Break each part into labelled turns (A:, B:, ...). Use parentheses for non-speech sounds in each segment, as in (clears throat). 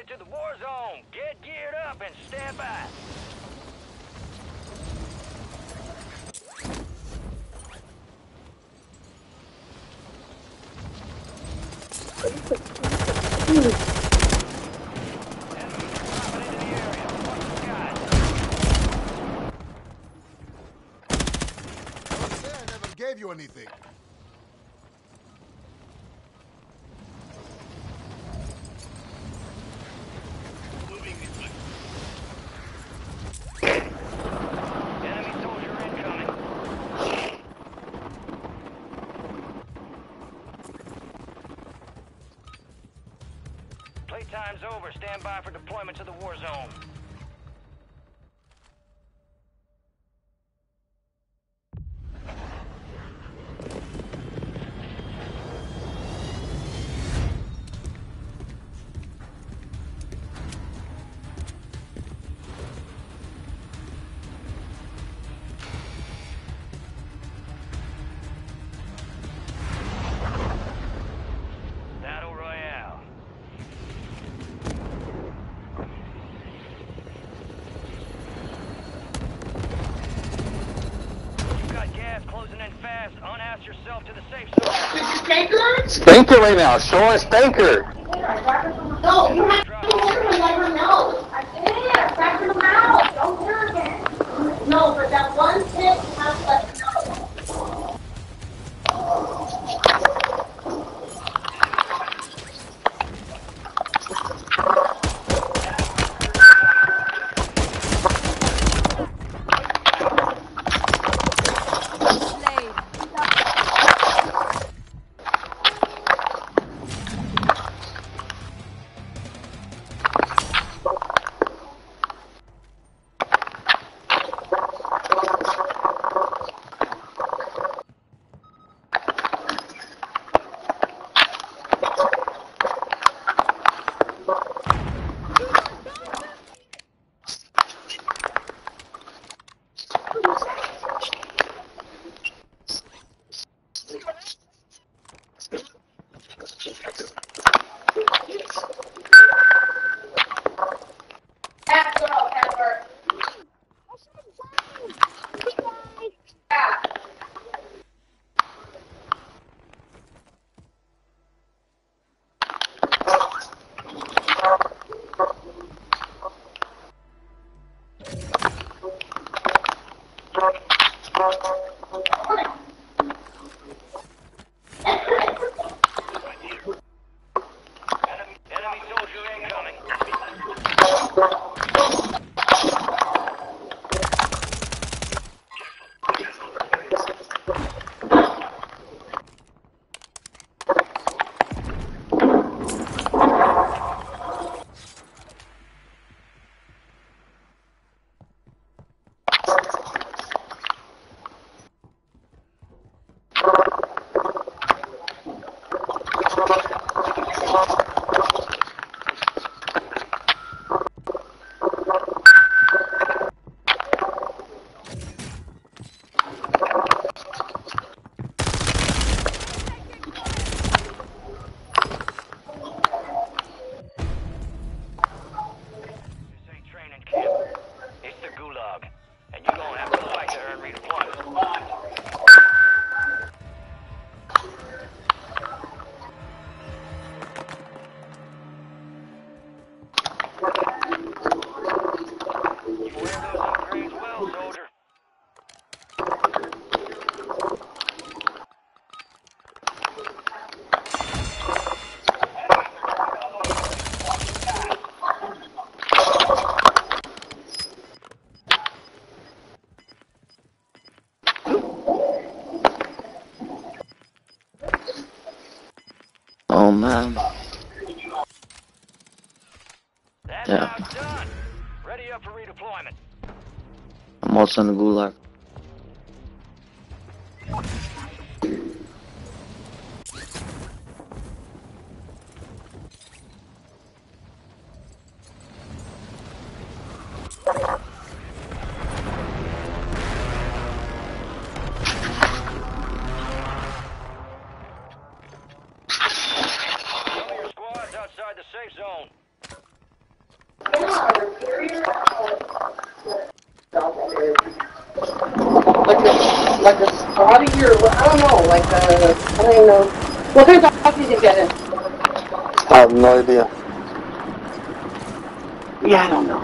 A: headed to the war zone. Get geared up and stand by.
B: gave you anything.
A: Playtime's over. Stand by for deployment to the war zone.
C: Stinker right now. Sure, Stinker.
D: yeah.
A: Done. Ready up for redeployment.
C: I'm also in the gulag. What kind of dog did you get it?
E: I have no idea.
C: Yeah, I don't know.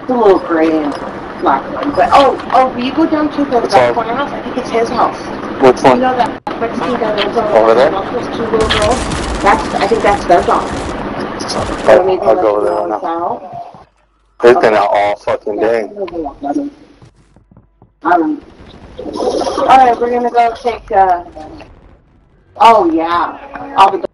C: It's a little gray and black one. But, oh, oh, will you go down to the
E: all-
C: back corner house? I think it's his house.
E: Which
C: You
E: one?
C: know that Mexican guy that's
E: Over there?
C: Those two little girls? That's, I think that's their dog.
E: I'll,
C: maybe
E: I'll go
C: them
E: there now.
C: out.
E: They've been out all fucking day.
C: Alright. Alright, we're gonna go take, uh, oh yeah. I'll be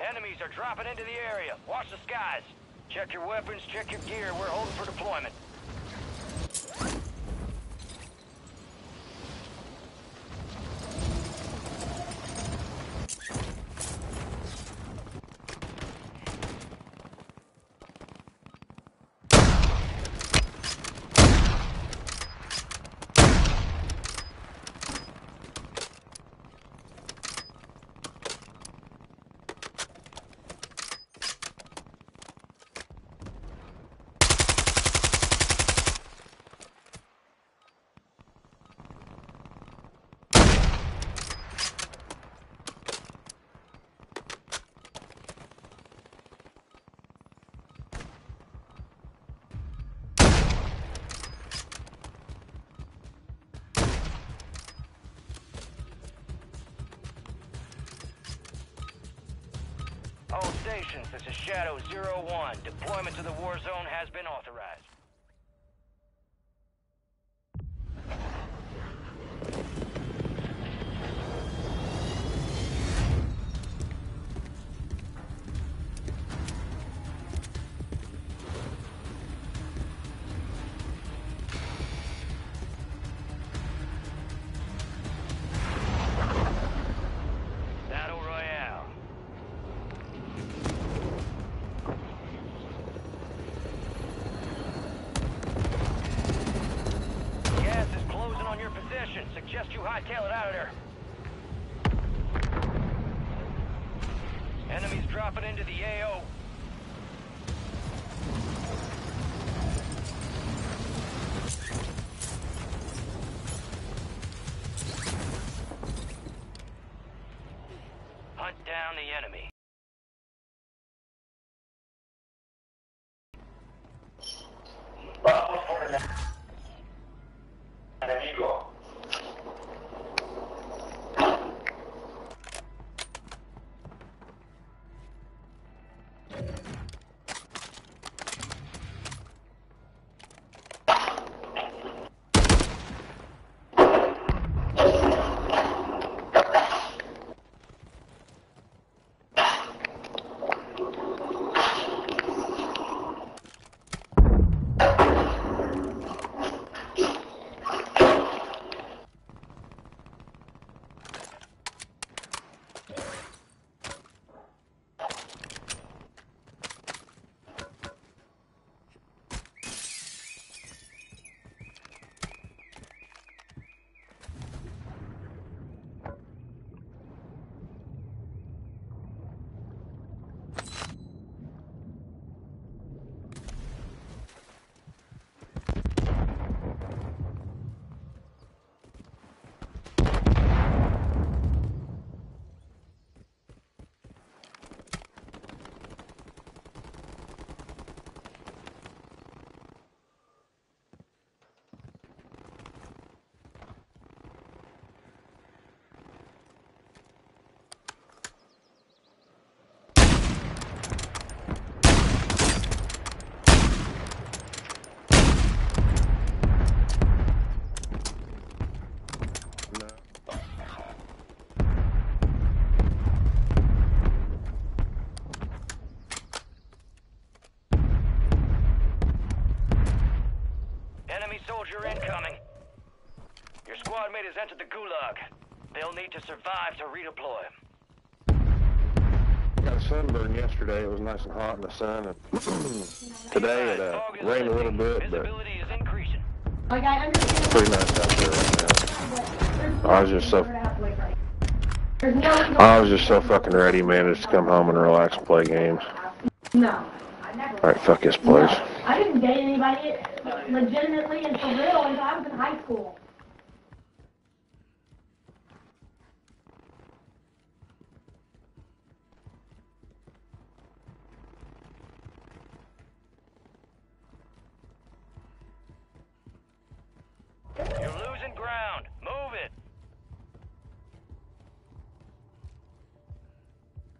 A: Enemies are dropping into the area. Watch the skies. Check your weapons, check your gear. We're holding for deployment. Stations, this is Shadow Zero One. Deployment to the war zone has been authorized. Soldier incoming. Your squad mate has entered the gulag. They'll need to survive to redeploy.
F: Got a sunburn yesterday. It was nice and hot in the sun. And (clears throat) today it uh, rained a little bit, but
A: Visibility is increasing.
G: Like, I understand.
F: pretty nice out there right now. I was just so
G: There's no.
F: I was just so fucking ready, man, just to come home and relax and play games.
G: No. I never.
F: All right, fuck this place.
G: I didn't date anybody legitimately and for real until I was in high school.
A: You're losing ground. Move it.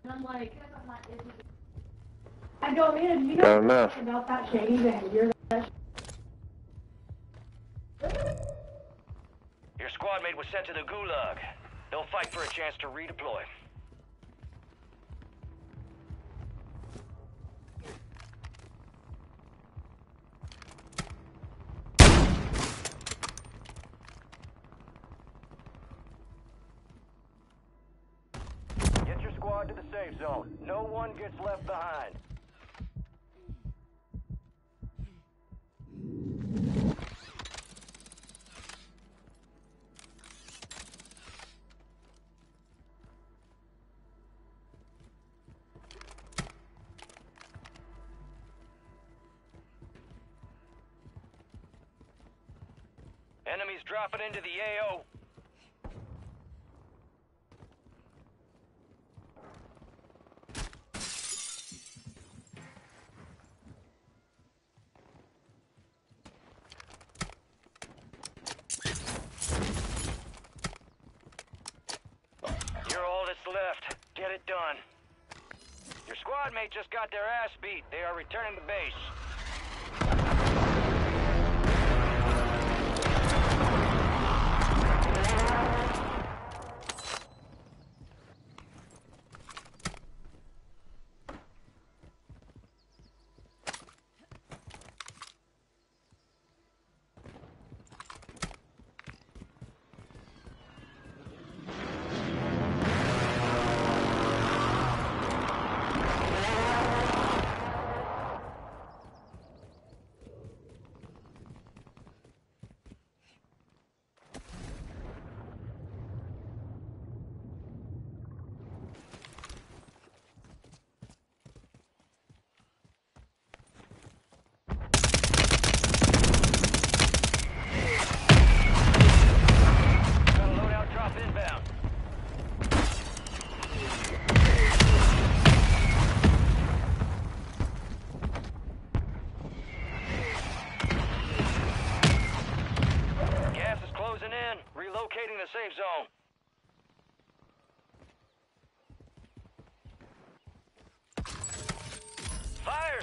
G: And I'm like, I go, man, you know about that shady behavior.
A: Your squad mate was sent to the gulag. They'll fight for a chance to redeploy. Get your squad to the safe zone. No one gets left behind. Dropping into the AO. Get it done. Your squad mate just got their ass beat. They are returning to base. Got a loadout drop inbound. Gas is closing in. Relocating the safe zone. Fire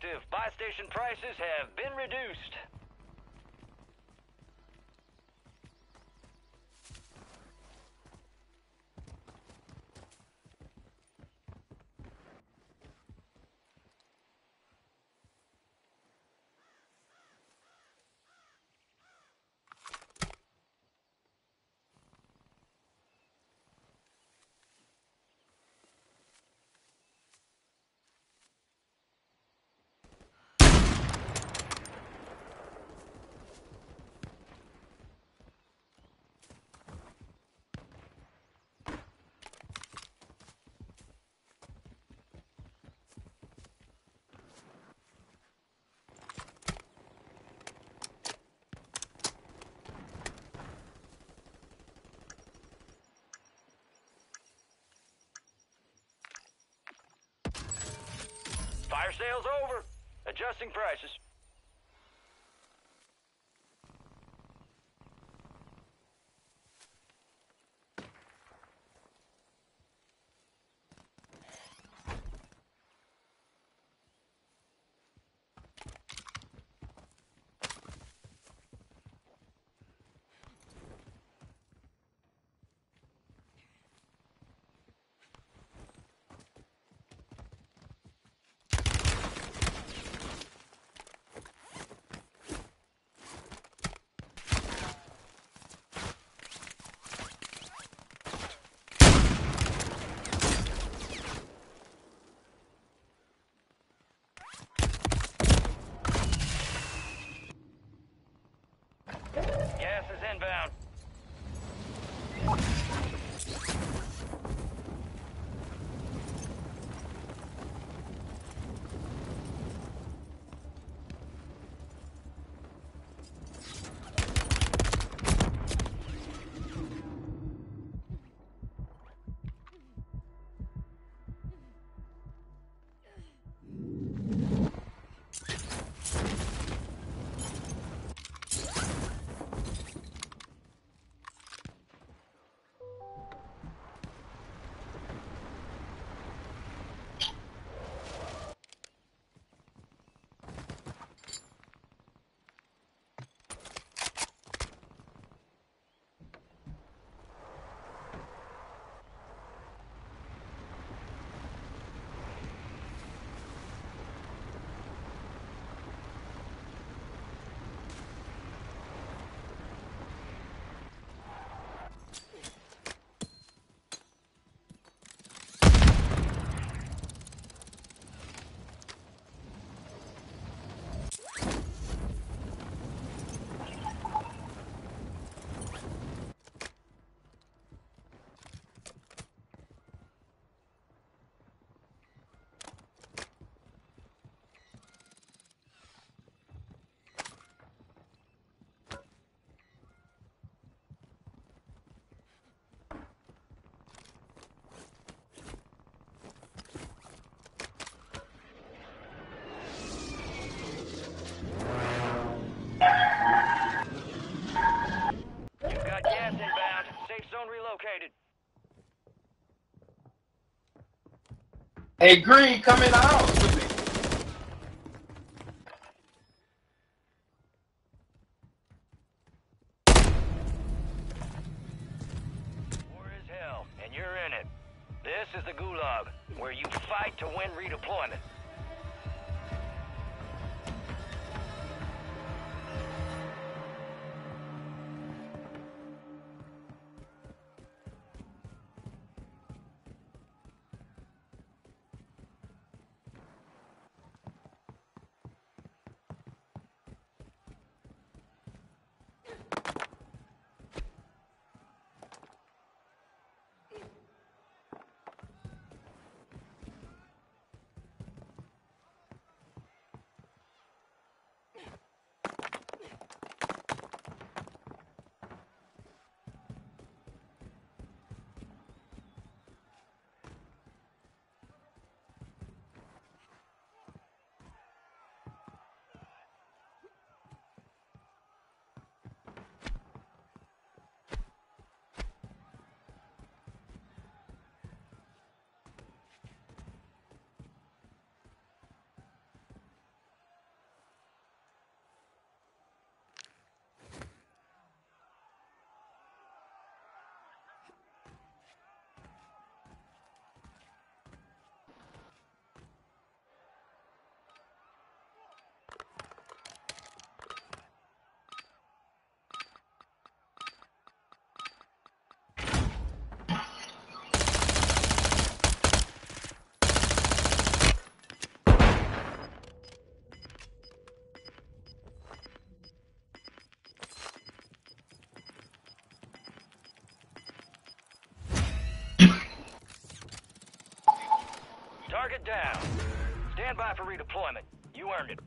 A: sale active. Buy station prices have been reduced. Fire sale's over. Adjusting prices.
H: Hey, Green, come in the house.
A: down. Stand by for redeployment. You earned it.